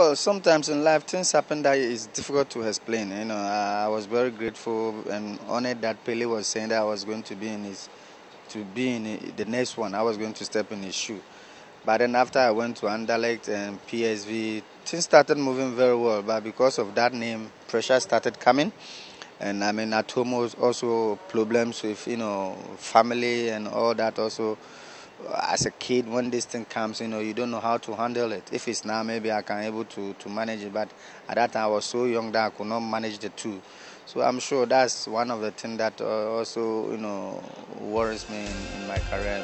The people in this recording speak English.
Well, sometimes in life things happen that is difficult to explain. You know, I was very grateful and honored that Pele was saying that I was going to be in his, to be in the next one. I was going to step in his shoe. But then after I went to Anderlecht and PSV, things started moving very well. But because of that name, pressure started coming. And I mean, at home was also problems with, you know, family and all that also as a kid when this thing comes you know you don't know how to handle it. If it's now maybe i can able to to manage it. But at that time i was so young that i could not manage the two. So i'm sure that's one of the things that uh, also you know worries me in, in my career